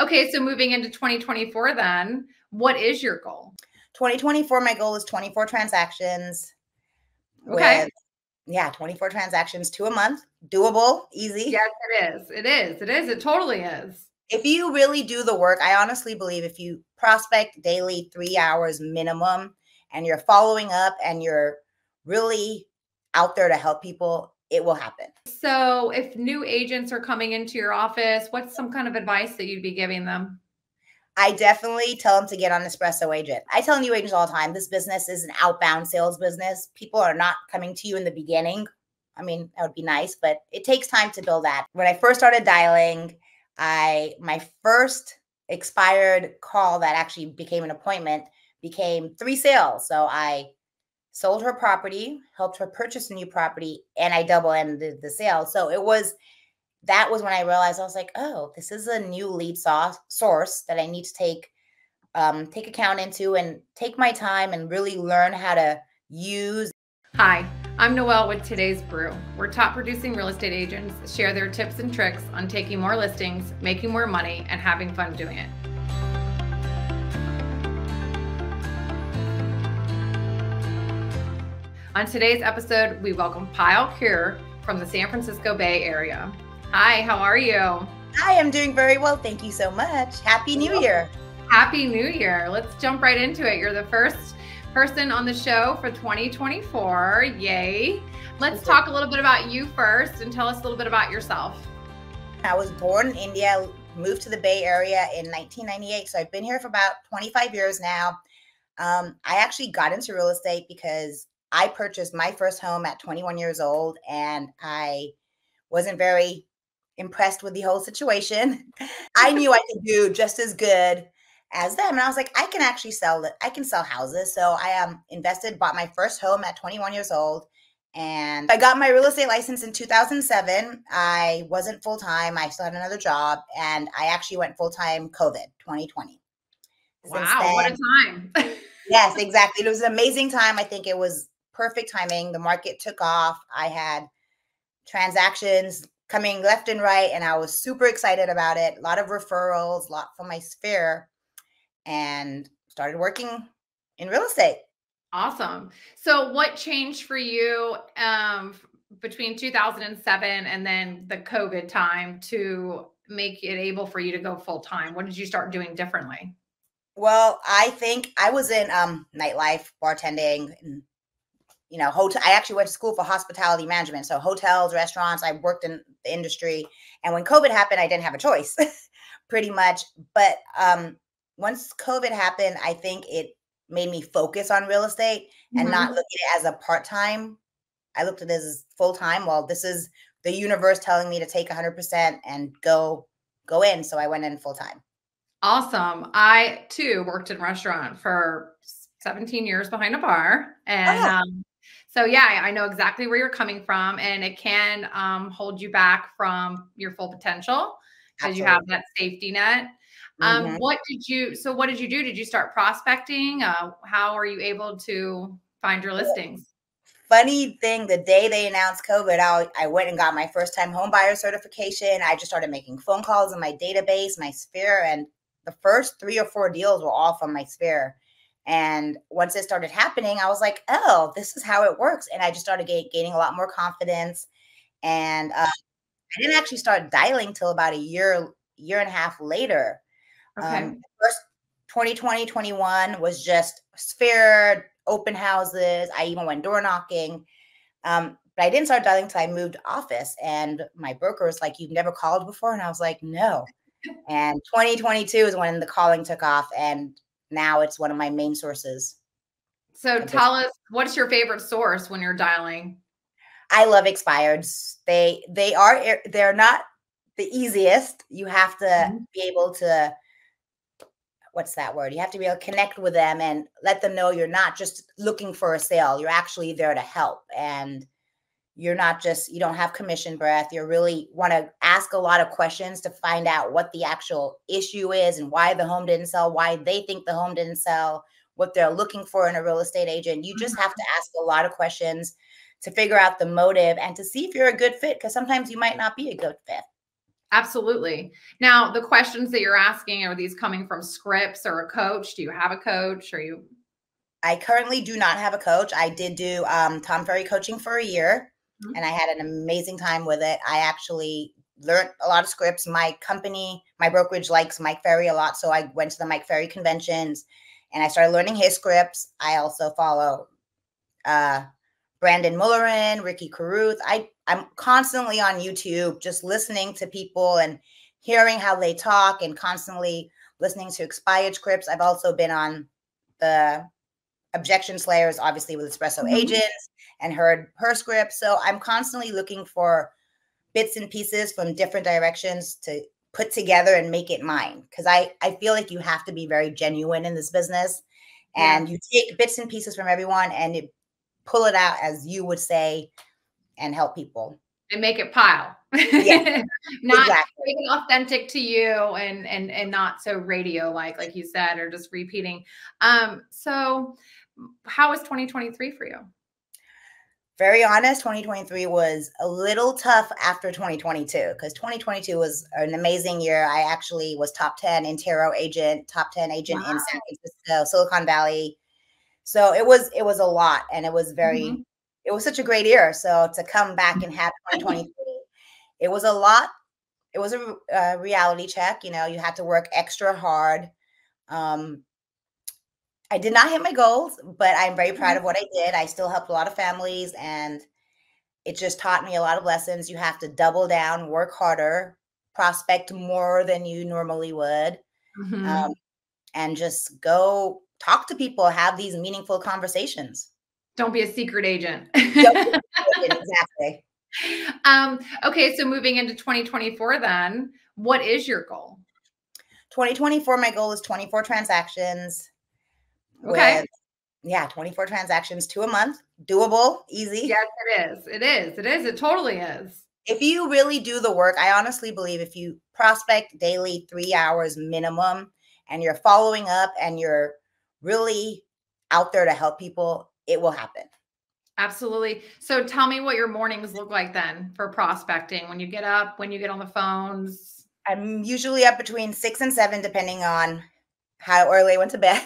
Okay, so moving into 2024 then, what is your goal? 2024, my goal is 24 transactions. Okay. With, yeah, 24 transactions, two a month, doable, easy. Yes, it is. It is. It is. It totally is. If you really do the work, I honestly believe if you prospect daily, three hours minimum, and you're following up and you're really out there to help people, it will happen. So, if new agents are coming into your office, what's some kind of advice that you'd be giving them? I definitely tell them to get on Espresso Agent. I tell new agents all the time this business is an outbound sales business. People are not coming to you in the beginning. I mean, that would be nice, but it takes time to build that. When I first started dialing, I my first expired call that actually became an appointment became three sales. So I sold her property, helped her purchase a new property, and I double ended the sale. So it was that was when I realized I was like, oh, this is a new lead source that I need to take um, take account into and take my time and really learn how to use. Hi, I'm Noelle with Today's Brew, where top producing real estate agents share their tips and tricks on taking more listings, making more money, and having fun doing it. On today's episode, we welcome Payal Kir from the San Francisco Bay Area. Hi, how are you? I am doing very well. Thank you so much. Happy New Year. Happy New Year. Let's jump right into it. You're the first person on the show for 2024. Yay. Let's talk a little bit about you first and tell us a little bit about yourself. I was born in India, moved to the Bay Area in 1998. So I've been here for about 25 years now. Um, I actually got into real estate because I purchased my first home at 21 years old and I wasn't very impressed with the whole situation. I knew I could do just as good as them. And I was like, I can actually sell it. I can sell houses. So I um invested, bought my first home at 21 years old. And I got my real estate license in 2007. I wasn't full time. I still had another job. And I actually went full time COVID 2020. Wow, then, what a time. yes, exactly. It was an amazing time. I think it was perfect timing. The market took off. I had transactions coming left and right, and I was super excited about it. A lot of referrals, a lot from my sphere, and started working in real estate. Awesome. So, what changed for you um, between 2007 and then the COVID time to make it able for you to go full time? What did you start doing differently? Well, I think I was in um, nightlife, bartending, and you know, hotel. I actually went to school for hospitality management, so hotels, restaurants. I worked in the industry, and when COVID happened, I didn't have a choice, pretty much. But um, once COVID happened, I think it made me focus on real estate and mm-hmm. not look at it as a part time. I looked at it as full time. Well, this is the universe telling me to take 100% and go go in, so I went in full time. Awesome. I too worked in restaurant for 17 years behind a bar and oh. um, so yeah, I know exactly where you're coming from, and it can um, hold you back from your full potential because you have that safety net. Um, mm-hmm. What did you? So what did you do? Did you start prospecting? Uh, how are you able to find your listings? Funny thing, the day they announced COVID, I, I went and got my first time home buyer certification. I just started making phone calls in my database, my sphere, and the first three or four deals were all from my sphere. And once it started happening, I was like, oh, this is how it works. And I just started get, gaining a lot more confidence. And uh, I didn't actually start dialing till about a year, year and a half later. Okay. Um, first 2020, 21 was just sphere, open houses. I even went door knocking. Um, but I didn't start dialing until I moved office. And my broker was like, You've never called before? And I was like, No. And 2022 is when the calling took off. And now it's one of my main sources. So tell us what's your favorite source when you're dialing? I love expireds. They they are they're not the easiest. You have to mm-hmm. be able to what's that word? You have to be able to connect with them and let them know you're not just looking for a sale. You're actually there to help and you're not just you don't have commission breath you really want to ask a lot of questions to find out what the actual issue is and why the home didn't sell why they think the home didn't sell what they're looking for in a real estate agent you just have to mm-hmm. ask a lot of questions to figure out the motive and to see if you're a good fit because sometimes you might not be a good fit Absolutely. Now, the questions that you're asking are these coming from scripts or a coach? Do you have a coach? Or you? I currently do not have a coach. I did do um, Tom Ferry coaching for a year, mm-hmm. and I had an amazing time with it. I actually learned a lot of scripts. My company, my brokerage likes Mike Ferry a lot, so I went to the Mike Ferry conventions, and I started learning his scripts. I also follow uh, Brandon Mulrenin, Ricky Carruth. I I'm constantly on YouTube, just listening to people and hearing how they talk, and constantly listening to expired scripts. I've also been on the Objection Slayers, obviously with Espresso mm-hmm. Agents, and heard her script. So I'm constantly looking for bits and pieces from different directions to put together and make it mine because I, I feel like you have to be very genuine in this business and yeah. you take bits and pieces from everyone and it, pull it out as you would say and help people and make it pile yeah, not exactly. authentic to you and and and not so radio like like you said or just repeating um so how was 2023 for you very honest 2023 was a little tough after 2022 because 2022 was an amazing year. I actually was top 10 in tarot agent top 10 agent wow. in san francisco silicon valley. So it was it was a lot and it was very mm-hmm. it was such a great year. So to come back and have 2023 it was a lot. It was a, a reality check you know you had to work extra hard um I did not hit my goals, but I'm very proud of mm-hmm. what I did. I still helped a lot of families and it just taught me a lot of lessons. You have to double down, work harder, prospect more than you normally would, mm-hmm. um, and just go talk to people, have these meaningful conversations. Don't be a secret agent. exactly. Um, okay, so moving into 2024, then, what is your goal? 2024, my goal is 24 transactions Okay. With, yeah, 24 transactions, two a month, doable, easy. Yes, it is. It is. It is. It totally is. If you really do the work, I honestly believe if you prospect daily, three hours minimum, and you're following up and you're really out there to help people, it will happen. Absolutely. So tell me what your mornings look like then for prospecting when you get up, when you get on the phones. I'm usually up between six and seven, depending on how early I went to bed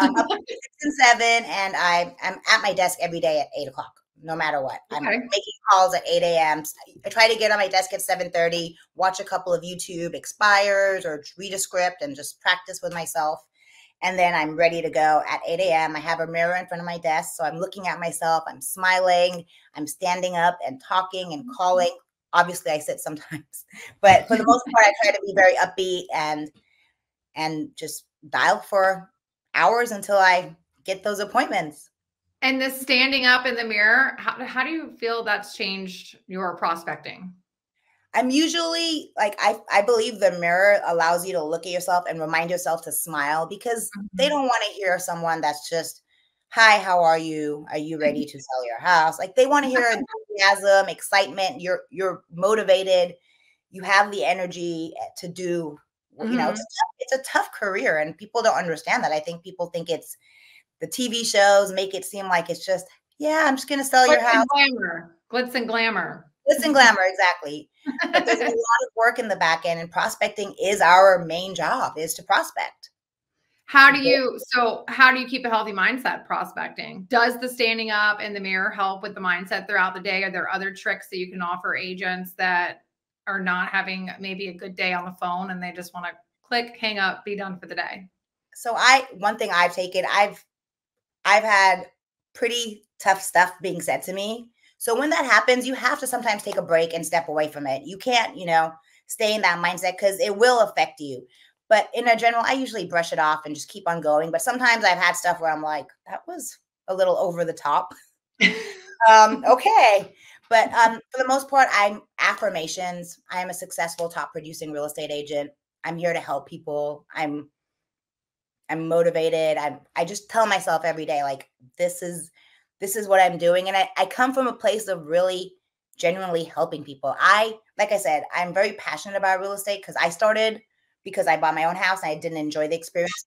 um, up six and seven, and I, I'm at my desk every day at eight o'clock, no matter what. Okay. I'm making calls at 8 a.m. I try to get on my desk at 7:30, watch a couple of YouTube expires or read a script and just practice with myself. And then I'm ready to go at 8 a.m. I have a mirror in front of my desk. So I'm looking at myself, I'm smiling, I'm standing up and talking and mm-hmm. calling. Obviously, I sit sometimes, but for the most part, I try to be very upbeat and and just dial for hours until I get those appointments. And this standing up in the mirror, how, how do you feel that's changed your prospecting? I'm usually like I I believe the mirror allows you to look at yourself and remind yourself to smile because mm-hmm. they don't want to hear someone that's just hi how are you are you ready to sell your house like they want to hear enthusiasm excitement you're you're motivated you have the energy eh, to do Mm-hmm. You know, it's mm-hmm. a, it's a tough career, and people don't understand that. I think people think it's the TV shows make it seem like it's just, yeah, I'm just going to sell Glitz your house. glamour. Glitz and glamour. Glitz and glamour, exactly. but there's a lot of work in the back end, and prospecting is our main job, is to prospect. How do you so how do you keep a healthy mindset prospecting? Does the standing up in the mirror help with the mindset throughout the day? Are there other tricks that you can offer agents that are not having maybe a good day on the phone and they just want to click, hang up, be done for the day? So I one thing I've taken, I've I've had pretty tough stuff being said to me. So when that happens, you have to sometimes take a break and step away from it. You can't, you know, stay in that mindset because it will affect you. But in a general, I usually brush it off and just keep on going. But sometimes I've had stuff where I'm like, that was a little over the top. um, okay. But um, for the most part, I'm affirmations. I am a successful top producing real estate agent. I'm here to help people. I'm I'm motivated. I'm I just tell myself every day, like, this is this is what I'm doing. And I, I come from a place of really genuinely helping people. I, like I said, I'm very passionate about real estate because I started because I bought my own house and I didn't enjoy the experience.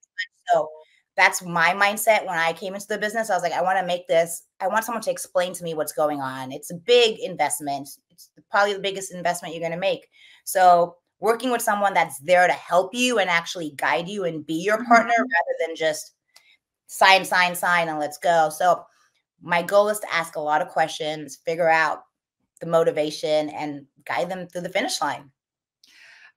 So that's my mindset when I came into the business. I was like, I want to make this, I want someone to explain to me what's going on. It's a big investment. It's probably the biggest investment you're going to make. So, working with someone that's there to help you and actually guide you and be your partner mm-hmm. rather than just sign, sign, sign, and let's go. So, my goal is to ask a lot of questions, figure out the motivation, and guide them through the finish line.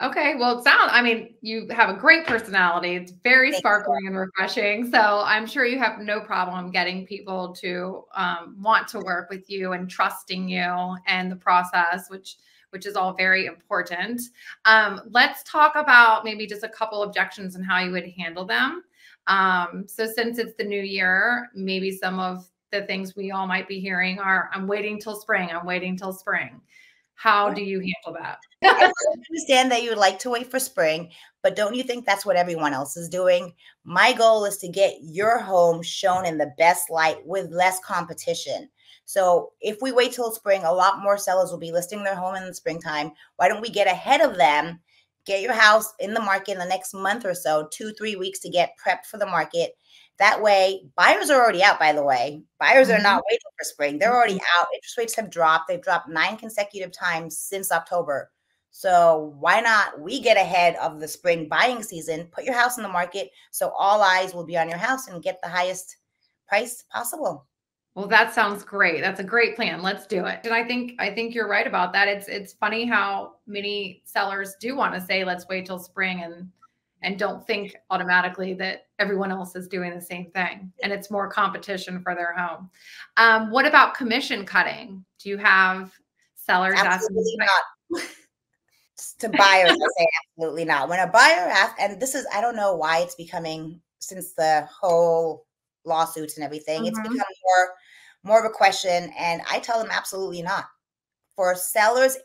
Okay, well, it sounds. I mean, you have a great personality. It's very Thank sparkling you. and refreshing. So I'm sure you have no problem getting people to um, want to work with you and trusting you and the process, which which is all very important. Um, let's talk about maybe just a couple objections and how you would handle them. Um, so since it's the new year, maybe some of the things we all might be hearing are, "I'm waiting till spring. I'm waiting till spring." How do you handle that? I understand that you would like to wait for spring, but don't you think that's what everyone else is doing? My goal is to get your home shown in the best light with less competition. So if we wait till spring, a lot more sellers will be listing their home in the springtime. Why don't we get ahead of them? Get your house in the market in the next month or so, two, three weeks to get prepped for the market that way, buyers are already out, by the way. Buyers mm-hmm. are not waiting for spring. They're already mm-hmm. out. Interest rates have dropped. They've dropped nine consecutive times since October. So why not we get ahead of the spring buying season, put your house in the market so all eyes will be on your house and get the highest price possible. Well, that sounds great. That's a great plan. Let's do it. And I think I think you're right about that. It's it's funny how many sellers do want to say let's wait till spring and and don't think automatically that everyone else is doing the same thing and it's more competition for their home. Um, what about commission cutting? Do you have sellers absolutely not? to buyers, I say absolutely not. When a buyer asks, and this is, I don't know why it's becoming since the whole lawsuits and everything, mm-hmm. it's become more more of a question. And I tell them absolutely not. For sellers,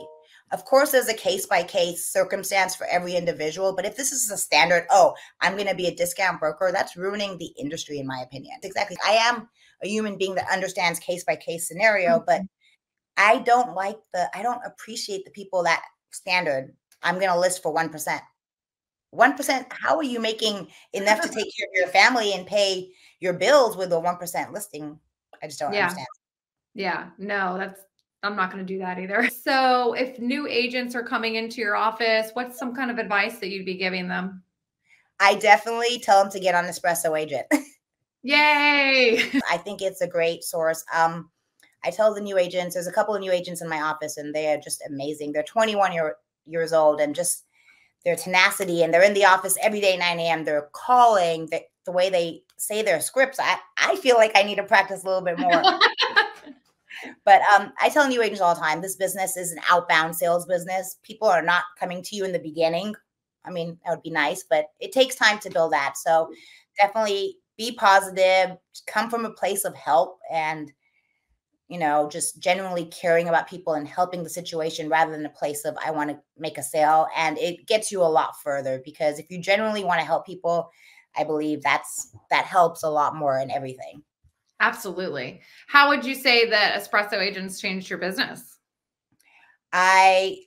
of course, there's a case by case circumstance for every individual, but if this is a standard, oh, I'm going to be a discount broker, that's ruining the industry, in my opinion. Exactly. I am a human being that understands case by case scenario, mm-hmm. but I don't like the, I don't appreciate the people that standard. I'm going to list for 1%. 1%, how are you making enough to take care of your family and pay your bills with a 1% listing? I just don't yeah. understand. Yeah, no, that's I'm not going to do that either. So, if new agents are coming into your office, what's some kind of advice that you'd be giving them? I definitely tell them to get on Espresso Agent. Yay! I think it's a great source. Um, I tell the new agents, there's a couple of new agents in my office, and they are just amazing. They're 21 year, years old and just their tenacity, and they're in the office every day, 9 a.m. They're calling the, the way they say their scripts. I, I feel like I need to practice a little bit more. But um, I tell new agents all the time this business is an outbound sales business. People are not coming to you in the beginning. I mean, that would be nice, but it takes time to build that. So definitely be positive, come from a place of help and you know, just genuinely caring about people and helping the situation rather than a place of I want to make a sale. And it gets you a lot further because if you genuinely want to help people, I believe that's that helps a lot more in everything. Absolutely. How would you say that espresso agents changed your business? I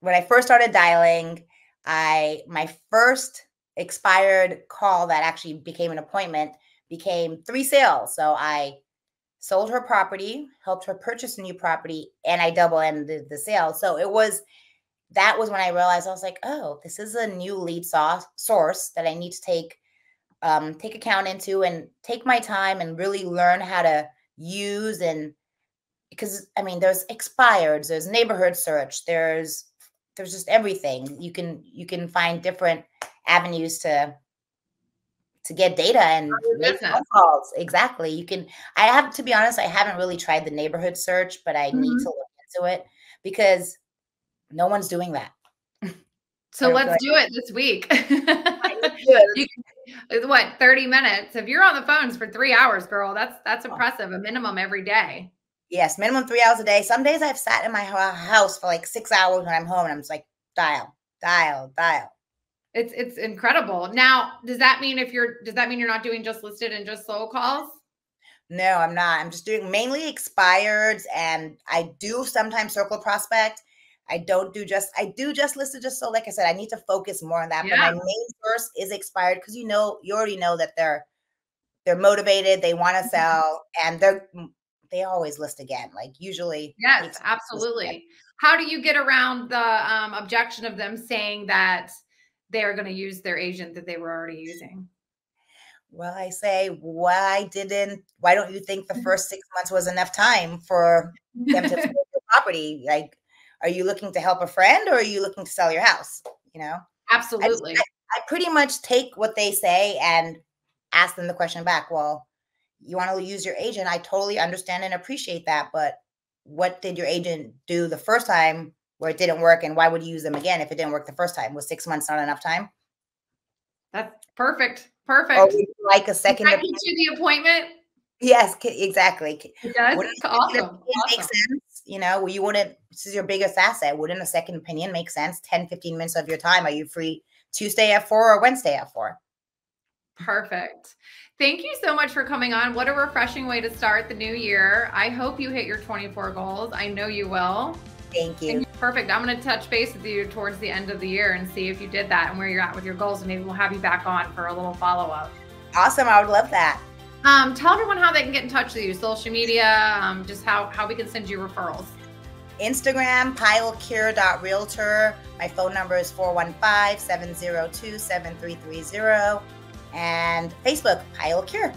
when I first started dialing, I my first expired call that actually became an appointment became three sales. So I sold her property, helped her purchase a new property, and I double ended the sale. So it was that was when I realized I was like, oh, this is a new lead source that I need to take um, take account into and take my time and really learn how to use and because I mean there's expireds, there's neighborhood search, there's there's just everything. You can you can find different avenues to to get data and make phone calls. Exactly. You can I have to be honest, I haven't really tried the neighborhood search, but I mm-hmm. need to look into it because no one's doing that. So let's do it this week. you, uh, what 30 minutes? If you're on the phones for three hours girl that's that's oh. impressive a minimum every day. Yes minimum three hours a day. Some days i've sat in my house for like six hours when i'm home and i'm just like dial dial dial. It's it's incredible. Now does that mean if you're does that mean you're not doing just listed and just sold calls? No i'm not. I'm just doing mainly expireds and i do sometimes circle prospect I don't do just I do just listed just so like I said I need to focus more on that. Yeah. But my main source is expired because you know you already know that they're they're motivated, they want to sell, and they're they always list again. Like usually, yes, absolutely. How do you get around the um, objection of them saying that they're going to use their agent that they were already using? Well, I say, why didn't, why don't you think the mm-hmm. first six months was enough time for them to property? Like, are you looking to help a friend or are you looking to sell your house? You know? Absolutely. I, I, I pretty much take what they say and ask them the question back. Well, you want to use your agent. I totally understand and appreciate that. But what did your agent do the first time where it didn't work? And why would you use them again if it didn't work the first time? Was six months not enough time? That's perfect. Perfect. like a second. Can I get you the appointment? Yes, exactly. It does. Awesome. awesome. Make sense? You know, you wouldn't, this is your biggest asset. Wouldn't a second opinion make sense? 10, 15 minutes of your time. Are you free Tuesday at four or Wednesday at four? Perfect. Thank you so much for coming on. What a refreshing way to start the new year. I hope you hit your 24 goals. I know you will. Thank you. Perfect. I'm going to touch base with you towards the end of the year and see if you did that and where you're at with your goals. And maybe we'll have you back on for a little follow up. Awesome. I would love that. Um, tell everyone how they can get in touch with you, social media, um, just how, how we can send you referrals. Instagram, payalkir.realtor. My phone number is 415 702 7330. And Facebook, Payal Kir,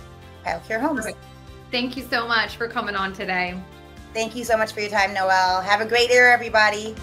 Payal Kir Homes. Perfect. Thank you so much for coming on today. Thank you so much for your time, Noel. Have a great year, everybody.